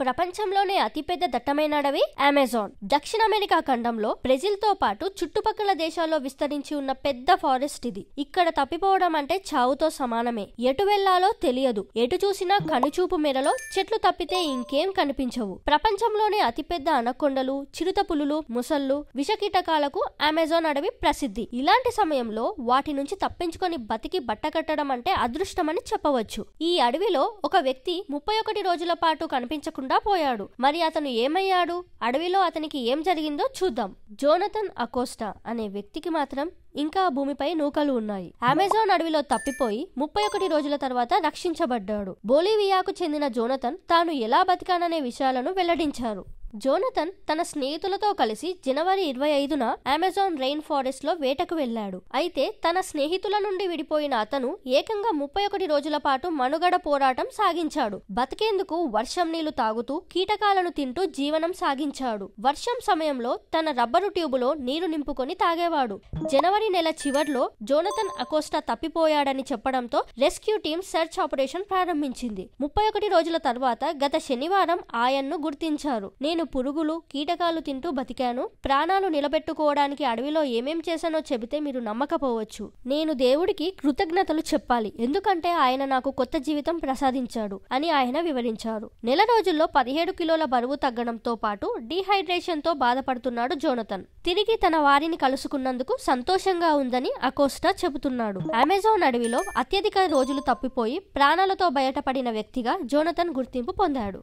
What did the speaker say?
ప్రపంచంలోనే అతిపెద్ద దట్టమైన అడవి అమెజాన్. దక్షిణ అమెరికా ఖండంలో బ్రెజిల్తో పాటు చుట్టుపక్కల దేశాల్లో విస్తరించి ఉన్న పెద్ద ఫారెస్ట్ ఇది. ఇక్కడ తప్పిపోవడం అంటే చావుతో సమానమే. ఎటు వెళ్ళాలో తెలియదు. ఎటు చూసినా కనుచూపు మేరలో చెట్లు తప్పితే ఇంకేం కనిపించవు. ప్రపంచంలోనే అతిపెద్ద అనకొండలు చిరుత పులులు ముసళ్ళు విషకీటకాలకు అమెజాన్ అడవి ప్రసిద్ధి. ఇలాంటి సమయంలో వాటి నుంచి తప్పించుకొని బతికి బట్టకట్టడం అంటే అదృష్టమని చెప్పవచ్చు. ఈ అడవిలో ఒక వ్యక్తి ముప్పై ఒకటి రోజుల పాటు కనిపించకుండా పోయాడు. మరి అతను ఏమయ్యాడు? అడవిలో అతనికి ఏం జరిగిందో చూద్దాం. జోనథన్ అకోస్టా అనే వ్యక్తికి మాత్రం ఇంకా భూమిపై నూకలు ఉన్నాయి. అమెజాన్ అడవిలో తప్పిపోయి ముప్పై ఒకటి రోజుల తర్వాత రక్షించబడ్డాడు. బొలీవియాకు చెందిన జోనథన్ తాను ఎలా బతికాననే విషయాలను వెల్లడించారు. జోనథన్ తన స్నేహితులతో కలిసి జనవరి ఇరవై ఐదున అమెజాన్ రెయిన్ ఫారెస్ట్లో వేటకు వెళ్ళాడు అయితే తన స్నేహితుల నుండి విడిపోయిన అతను ఏకంగా ముప్పై ఒకటి రోజుల పాటు మనుగడ పోరాటం సాగించాడు. బతికేందుకు వర్షం నీళ్ళు తాగుతూ కీటకాలను తింటూ జీవనం సాగించాడు. వర్షం సమయంలో తన రబ్బరు ట్యూబులో నీరు నింపుకొని తాగేవాడు. జనవరి నెల చివర్లో జోనథన్ అకోస్టా తప్పిపోయాడని చెప్పడంతో రెస్క్యూ టీం సెర్చ్ ఆపరేషన్ ప్రారంభించింది. ముప్పై ఒకటి రోజుల తర్వాత గత శనివారం ఆయన్ను గుర్తించారు. నేను నేను పురుగులు కీటకాలు తింటూ బతికాను. ప్రాణాలు నిలబెట్టుకోవడానికి అడవిలో ఏమేం చేశానో చెబితే మీరు నమ్మకపోవచ్చు. నేను దేవుడికి కృతజ్ఞతలు చెప్పాలి. ఎందుకంటే ఆయన నాకు కొత్త జీవితం ప్రసాదించాడు అని ఆయన వివరించారు. నెల రోజుల్లో పదిహేడు కిలోల బరువు తగ్గడంతో పాటు డీహైడ్రేషన్తో బాధపడుతున్నాడు జోనథన్ తిరిగి తన వారిని కలుసుకున్నందుకు సంతోషంగా ఉందని అకోస్టా చెబుతున్నాడు. అమెజాన్ అడవిలో అత్యధిక రోజులు తప్పిపోయి ప్రాణాలతో బయటపడిన వ్యక్తిగా జోనథన్ గుర్తింపు పొందాడు.